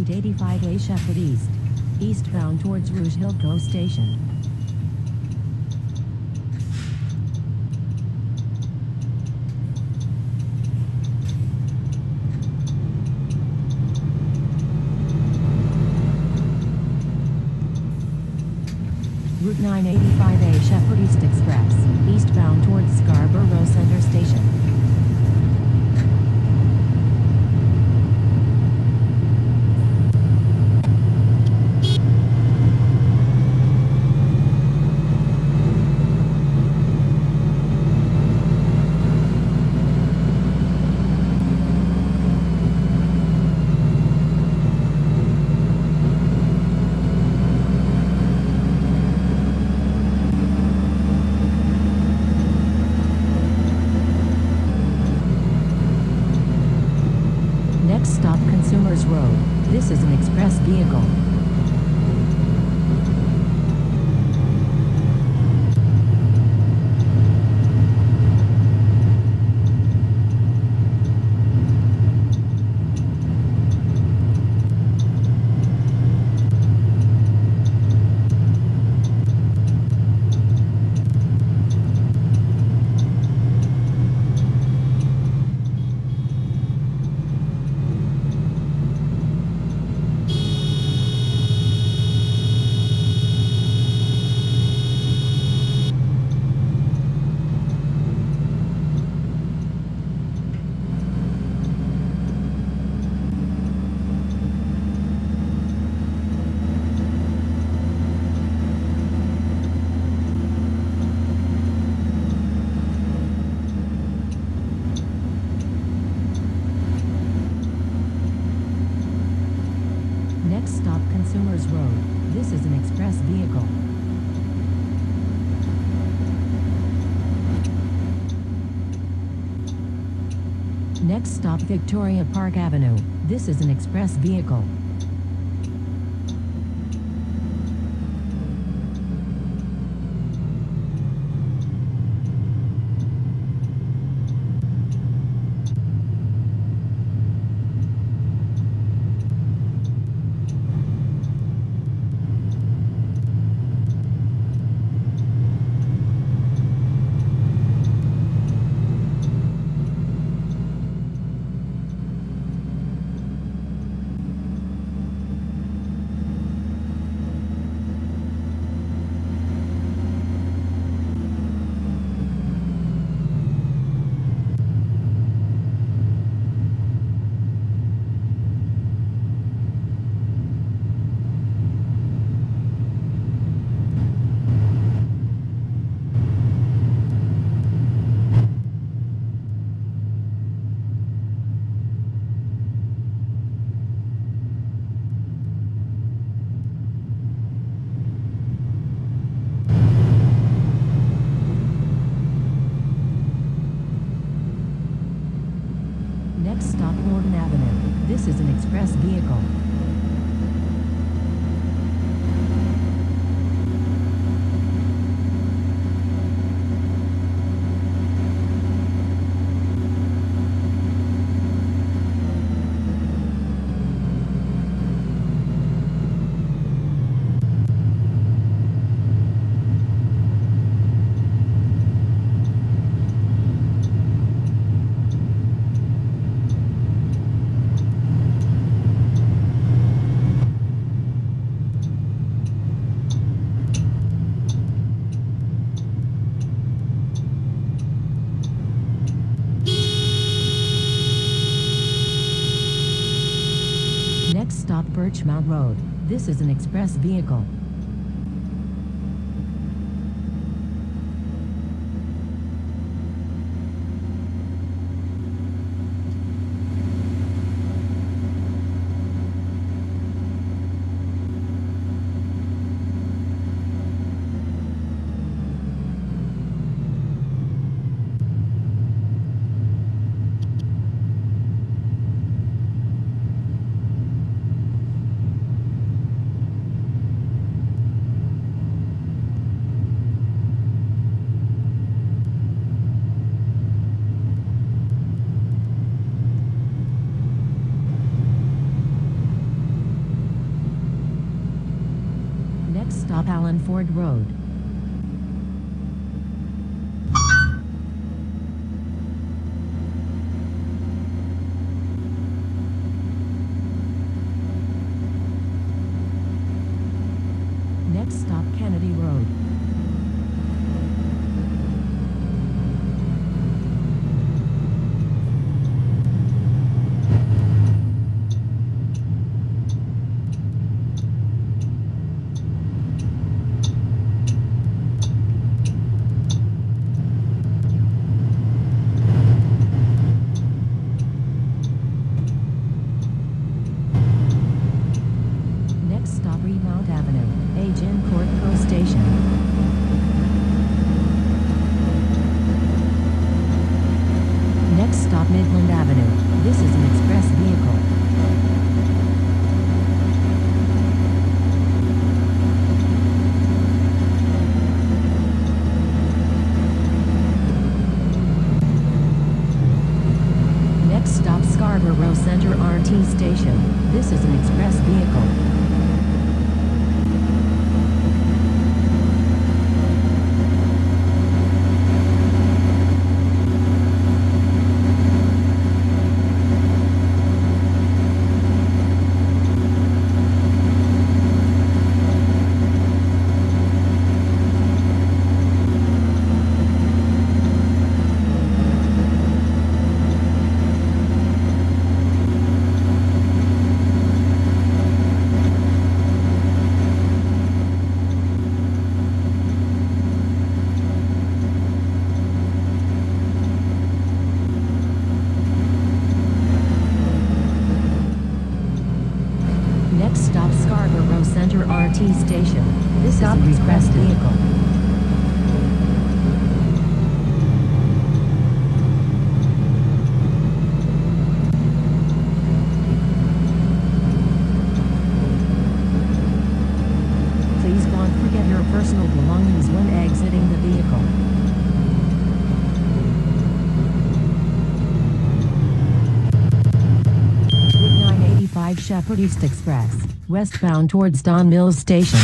Route 85A Sheppard East. Eastbound towards Rouge Hill Go Station. Route 985A Sheppard East Express, eastbound towards Scarborough Center Station. Next stop Consumers Road. This is an express vehicle. Next stop Consumers Road. This is an express vehicle. Next stop Victoria Park Avenue. This is an express vehicle. Next stop Warden Avenue. This is an express vehicle. Next stop Birchmount Road. This is an express vehicle. up Allanford Road. Station. This is an express vehicle. East Express, westbound towards Don Mills Station.